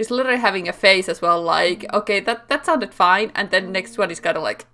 He's literally having a face as well, like, okay, that, that sounded fine, and then next one is kind of like.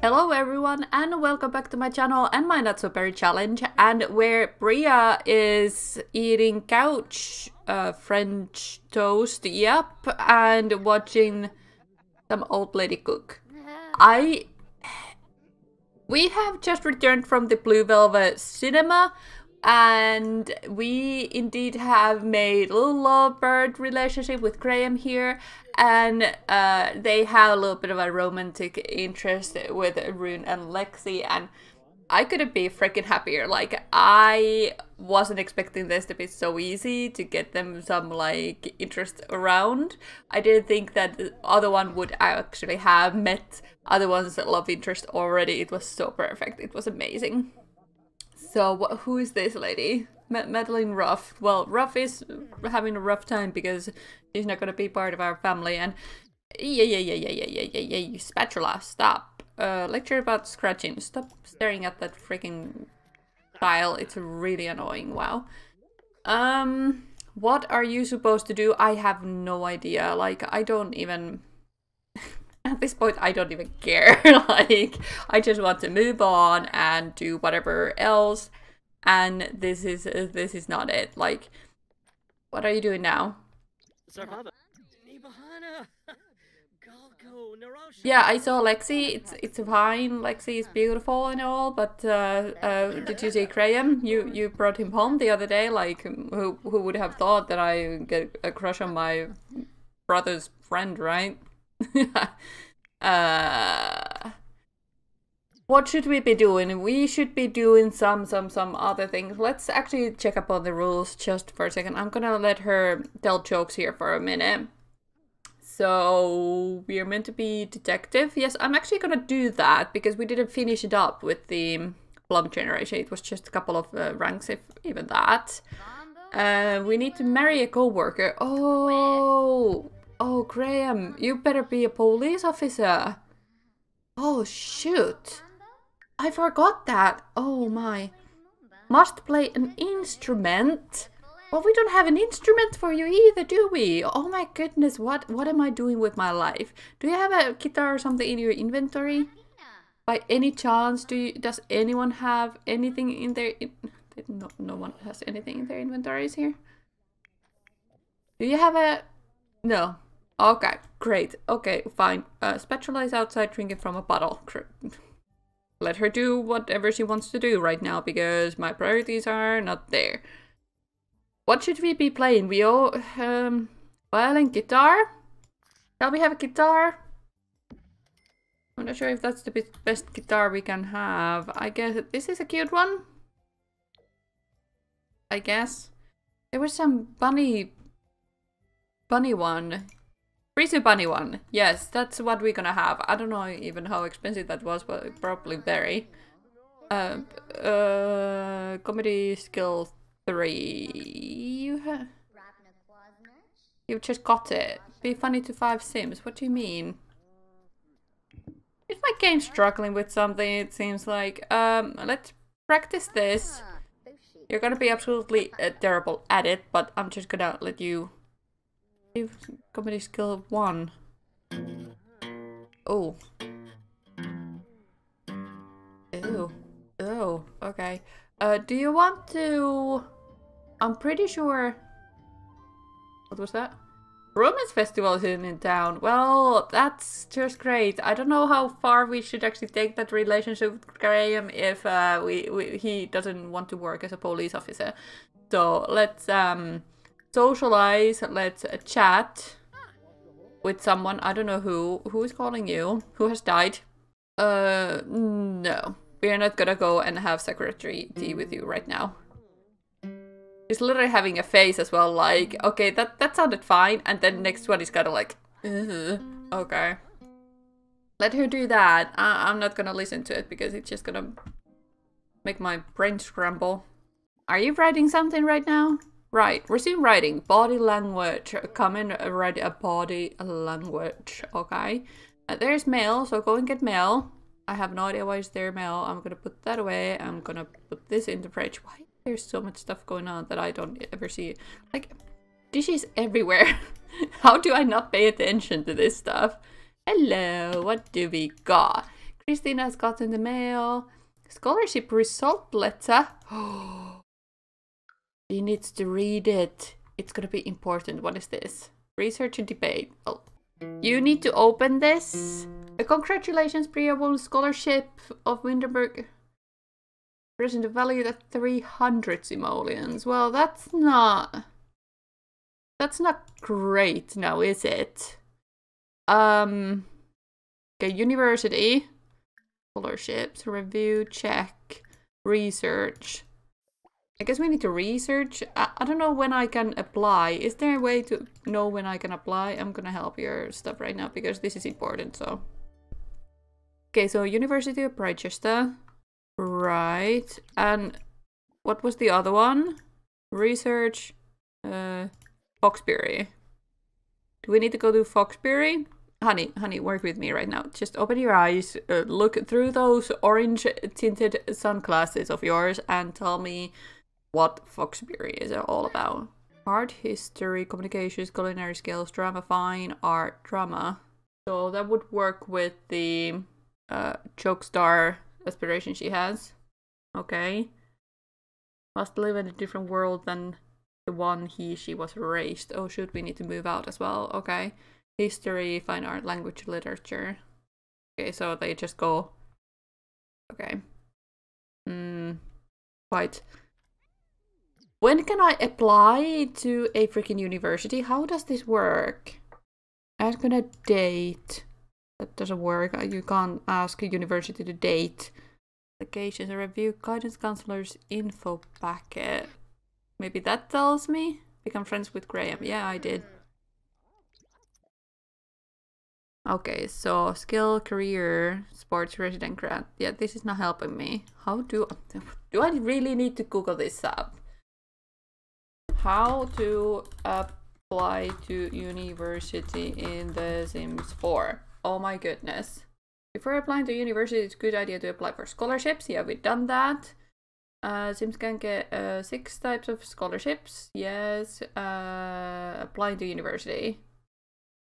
Hello everyone and welcome back to my channel and my Not So Berry Challenge and where Bria is eating couch uh, French toast, yep, and watching some old lady cook. I... We have just returned from the Blue Velvet Cinema and we indeed have made a little lovebird relationship with Graham here and uh, they have a little bit of a romantic interest with Rune and Lexi and I couldn't be freaking happier. Like I wasn't expecting this to be so easy to get them some like interest around. I didn't think that the other one would actually have met other one's that love interest already. It was so perfect. It was amazing. So wh- who is this lady? Ma- Madeline Ruff. Well, Ruff is having a rough time because she's not gonna be part of our family. And yeah, yeah, yeah, yeah, yeah, yeah, yeah, yeah. You spatula, stop. Uh, lecture about scratching. Stop staring at that freaking tile. It's really annoying. Wow. Um, what are you supposed to do? I have no idea. Like, I don't even. At this point, I don't even care. like, I just want to move on and do whatever else. And this is this is not it. Like, what are you doing now? Yeah, I saw Lexi. It's it's fine. Lexi is beautiful and all, but uh, uh, did you see Graham? You you brought him home the other day. Like, who who would have thought that I get a crush on my brother's friend, right? uh, what should we be doing? We should be doing some some some other things. Let's actually check up on the rules just for a second. I'm gonna let her tell jokes here for a minute. So we are meant to be detective. Yes, I'm actually gonna do that because we didn't finish it up with the plum generation. It was just a couple of uh, ranks, if even that. Uh, we need to marry a coworker. Oh, oh, Graham, you better be a police officer. Oh shoot, I forgot that. Oh my, must play an instrument. Well, we don't have an instrument for you either, do we? Oh my goodness, what what am I doing with my life? Do you have a guitar or something in your inventory? By any chance, do you, does anyone have anything in their in, no no one has anything in their inventories here? Do you have a no? Okay, great. Okay, fine. Uh, Spatula is outside drinking from a bottle. Let her do whatever she wants to do right now because my priorities are not there. What should we be playing? We all um violin guitar? Shall we have a guitar? I'm not sure if that's the best- guitar we can have. I guess this is a cute one. I guess. There was some bunny bunny one. Frizu bunny one. Yes, that's what we're gonna have. I don't know even how expensive that was, but probably very. Uh, uh, comedy skill three. You ha- You've just got it. Be funny to five sims. What do you mean? Is my game struggling with something? It seems like. Um, let's practice this. You're gonna be absolutely uh, terrible at it, but I'm just gonna let you. Comedy skill one. Oh. Ew. Oh, okay. Uh, do you want to... I'm pretty sure... What was that? Romance Festival is in, town. Well, that's just great. I don't know how far we should actually take that relationship with Graham if uh, we, we he doesn't want to work as a police officer. So let's um, socialize, let's chat with someone. I don't know who. Who is calling you? Who has died? Uh, no. We're not gonna go and have secretary tea with you right now. She's literally having a face as well, like, okay, that, that sounded fine, and then next one is kind of like, okay. Let her do that. I I'm not gonna listen to it because it's just gonna make my brain scramble. Are you writing something right now? Right, resume writing. Body language. Come and write a body language, okay? Uh, there's mail, so go and get mail. I have no idea why it's there mail. I'm gonna put that away. I'm gonna put this in the fridge. Why there's so much stuff going on that I don't ever see? Like dishes everywhere. How do I not pay attention to this stuff? Hello, what do we got? Christina has gotten the mail. Scholarship result letter. she needs to read it. It's gonna be important. What is this? Research and debate. Oh. You need to open this. Uh, congratulations, Priya won scholarship of Winterberg. Present valued at 300 simoleons. Well, that's not... That's not great now, is it? Um... Okay, university. Scholarships, review, check, research. I guess we need to research. I, I don't know when I can apply. Is there a way to know when I can apply? I'm gonna help your stuff right now because this is important, so. Okay, so University of Britechester. Right. And what was the other one? Research. Uh, Foxbury. Do we need to go to Foxbury? Honey, honey, work with me right now. Just open your eyes, uh, look through those orange tinted sunglasses of yours and tell me what Foxbury is all about. Art, history, communications, culinary skills, drama, fine, art, drama. So that would work with the uh, joke aspiration she has. Okay. Must live in a different world than the one he, she was raised. Oh shoot, we need to move out as well. Okay. History, fine art, language, literature. Okay, so they just go. Okay. Hmm. Quite when can I apply to a freaking university? How does this work? I'm gonna date. That doesn't work. Uh, you can't ask a university to date. Applications, a review, guidance counselors, info packet. Maybe that tells me? Become friends with Graham. Yeah, I did. Okay, so skill, career, sports, resident grant. Yeah, this is not helping me. How do do I really need to Google this up? how to apply to university in The Sims 4. Oh my goodness. Before applying to university, it's a good idea to apply for scholarships. Yeah, we've done that. Uh, Sims can get uh, six types of scholarships. Yes, uh, applying to university.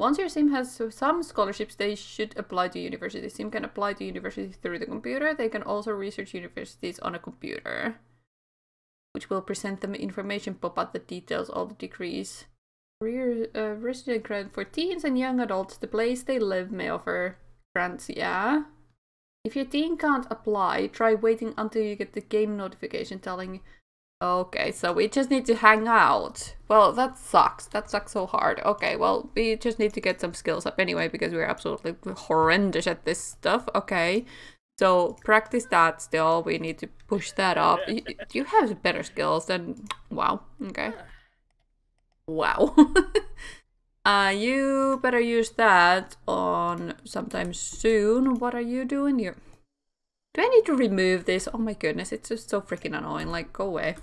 Once your sim has some scholarships, they should apply to university. Sim can apply to university through the computer. They can also research universities on a computer which will present them information pop-up the details all the degrees. Career uh, resident grant for teens and young adults. The place they live may offer grants, yeah. If your teen can't apply, try waiting until you get the game notification telling Okay, so we just need to hang out. Well, that sucks. That sucks so hard. Okay, well, we just need to get some skills up anyway because we're absolutely horrendous at this stuff. Okay, so practice that still. We need to push that up. You, you have better skills than... Wow. Okay. Wow. uh, you better use that on sometime soon. What are you doing here? Do I need to remove this? Oh my goodness, it's just so freaking annoying. Like, go away.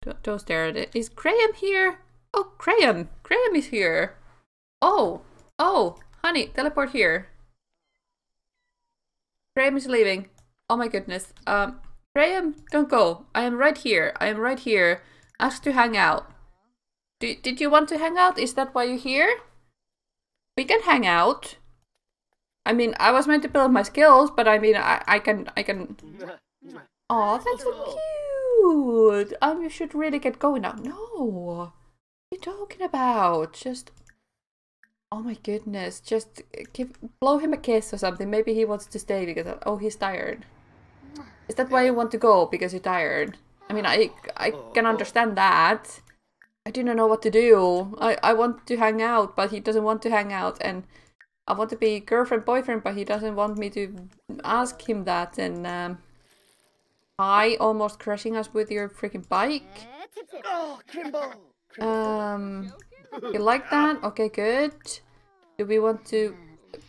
Don't, don't stare at it. Is Graham here? Oh, Graham. Graham is here. Oh. Oh, honey, teleport here. Graham is leaving. Oh my goodness. Um, Graham, don't go. I am right here. I am right here. Ask to hang out. Do, did you want to hang out? Is that why you're here? We can hang out. I mean, I was meant to build my skills, but I mean, I, I can, I can... Oh, that's so cute. Um, you should really get going now. No. What are you talking about? Just Oh my goodness! Just give blow him a kiss or something. Maybe he wants to stay because oh he's tired. Is that why you want to go because you're tired? I mean, I I can understand that. I do not know what to do. I I want to hang out, but he doesn't want to hang out, and I want to be girlfriend boyfriend, but he doesn't want me to ask him that. And um, I almost crashing us with your freaking bike. Oh, Kimbo! Um. You like that? Okay, good. Do we want to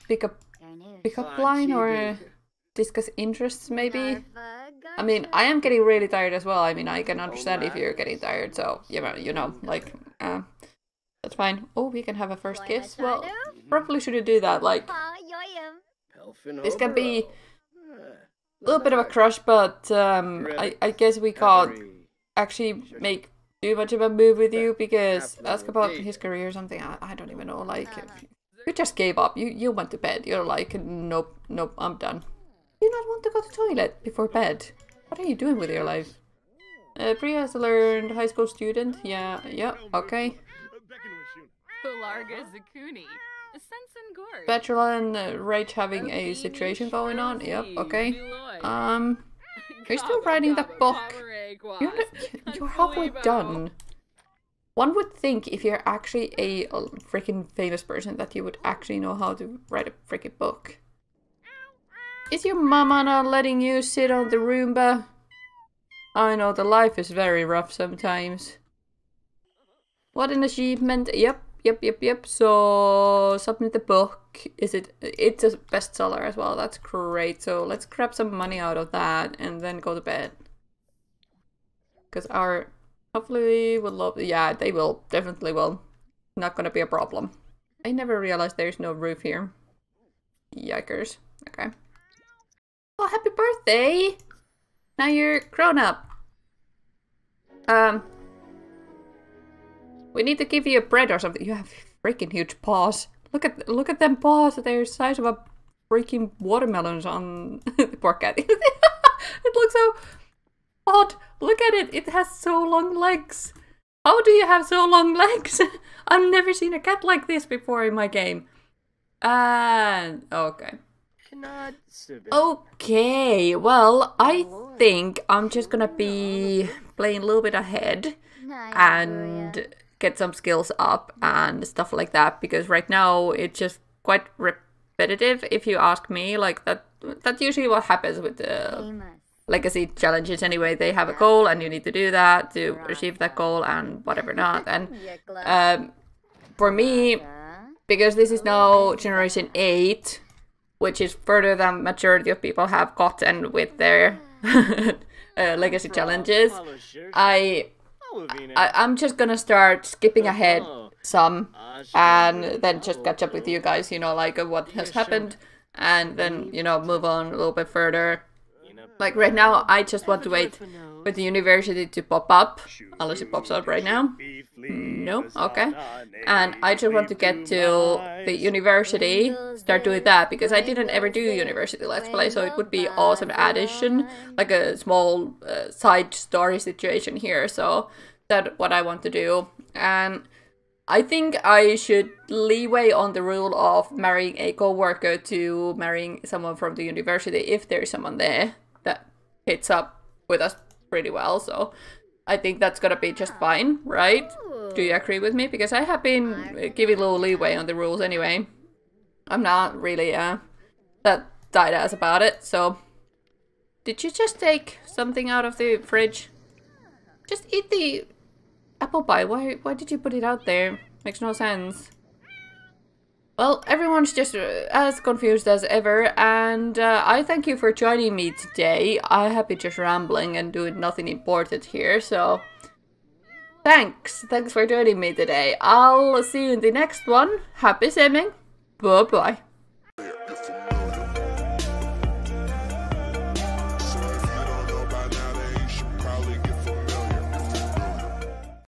pick up pick up line or discuss interests maybe? I mean, I am getting really tired as well. I mean, I can understand if you're getting tired. So, you know, you know, like, uh, that's fine. Oh, we can have a first kiss. Well, probably shouldn't do that. Like, Elfin This can be a little bit of a crush, but um, I, I guess we can't actually make too much of a move with you because ask about his career or something. I, I don't even know. Like, you just gave up. You you went to bed. You're like, nope, nope, I'm done. You not want to go to toilet before bed? What are you doing with your life? Uh, Priya has learned high school student. Yeah, yeah, okay. Pelarga Zakuni. Sensen Gorg. Bachelor and uh, Rage having a situation going on. Yep, okay. Um, are you're still writing that book. You're, not, you're halfway done. One would think if you're actually a freaking famous person that you would actually know how to write a freaking book. Is your mama not letting you sit on the Roomba? I know the life is very rough sometimes. What an achievement. Yep, yep, yep, yep. So submit the book. Is it it's a bestseller as well. That's great. So let's grab some money out of that and then go to bed. Cause our hopefully will love yeah, they will. Definitely will. Not gonna be a problem. I never realized there's no roof here. Yikers. Okay. Oh, happy birthday! Now you're grown up. Um, we need to give you a bread or something. You have freaking huge paws. Look at look at them paws. They're the size of a freaking watermelons on the poor cat. it looks so odd. Look at it. It has so long legs. How do you have so long legs? I've never seen a cat like this before in my game. And okay. Cannot submit. Oh. Okay, well, I think I'm just gonna be playing a little bit ahead and get some skills up and stuff like that because right now it's just quite repetitive if you ask me. Like that that's usually what happens with the legacy challenges anyway. They have a goal and you need to do that to achieve that goal and whatever not. And um, for me because this is now generation 8 which is further than majority of people have gotten with their uh, legacy challenges. i I, I'm just gonna start skipping ahead some and then just catch up with you guys, you know, like uh, what has happened. And then, you know, move on a little bit further. Like right now, I just want to wait for the university to pop up, unless it pops up right now. No, okay. And I just want to get to the university, start doing that, because I didn't ever do university Let's Play, so it would be awesome addition, like a small uh, side story situation here, so that's what I want to do. And I think I should leeway on the rule of marrying a co-worker to marrying someone from the university if there's someone there that hits up with us pretty well, so I think that's gonna be just fine, right? Do you agree with me? Because I have been uh, giving a little leeway on the rules anyway. I'm not really uh, that tight ass about it, so... Did you just take something out of the fridge? Just eat the apple pie. Why, why did you put it out there? Makes no sense. Well, everyone's just uh, as confused as ever, and uh, I thank you for joining me today. I have been just rambling and doing nothing important here, so... Thanks! Thanks for joining me today. I'll see you in the next one. Happy simming. Bye-bye.